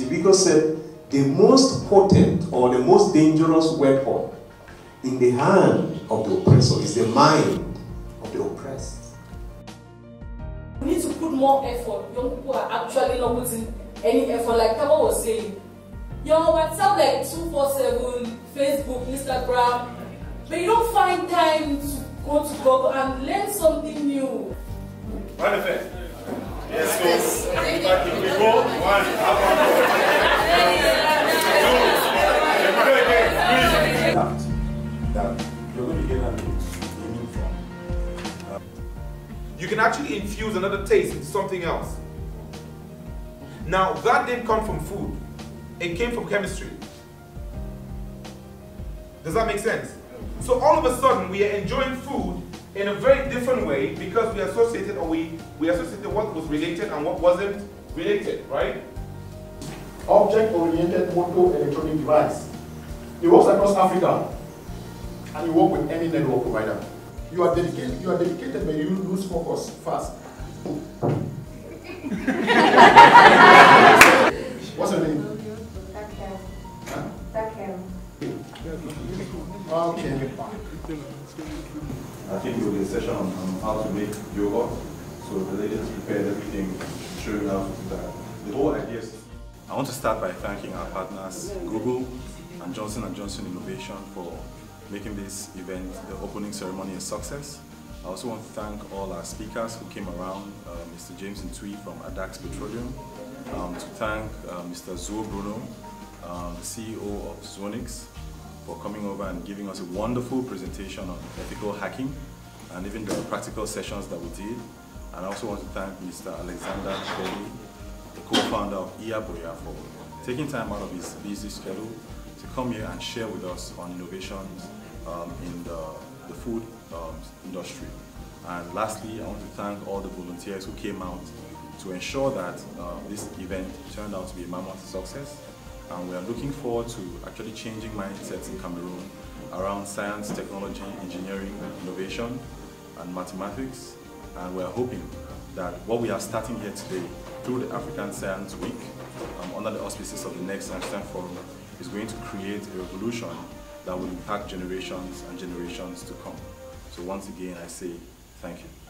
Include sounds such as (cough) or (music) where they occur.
Steve said the most potent or the most dangerous weapon in the hand of the oppressor is the mind of the oppressed. We need to put more effort. Young people are actually not putting any effort, like Kama was saying. Your WhatsApp like 247, Facebook, Instagram, but you don't find time to go to Google and learn something new. Manifest. Yes, so if we go, one, from. You can actually infuse another taste into something else. Now, that didn't come from food. It came from chemistry. Does that make sense? So all of a sudden, we are enjoying food in a very different way because we associated or we, we associated what was related and what wasn't related, right? Object-oriented motor electronic device. It works across Africa and you work with any network provider. You are dedicated, you are dedicated but you lose focus fast. (laughs) What's your name? Huh? Okay. I think it will be a session on, on how to make yogurt. So the ladies prepared everything, showing how to do that. The whole idea is... I want to start by thanking our partners, Google and Johnson & Johnson Innovation for making this event, the opening ceremony, a success. I also want to thank all our speakers who came around, uh, Mr. James Ntui from Addax Petroleum, um, to thank uh, Mr. Zuo Bruno, uh, the CEO of Zonix, for coming over and giving us a wonderful presentation on ethical hacking and even the practical sessions that we did. And I also want to thank Mr. Alexander Shelley, the co-founder of Iaboya, for taking time out of his busy schedule to come here and share with us on innovations um, in the, the food um, industry. And lastly, I want to thank all the volunteers who came out to ensure that uh, this event turned out to be a mammoth success and we are looking forward to actually changing mindsets in Cameroon around science, technology, engineering, innovation, and mathematics. And we are hoping that what we are starting here today through the African Science Week, um, under the auspices of the next Einstein Forum, is going to create a revolution that will impact generations and generations to come. So once again, I say thank you.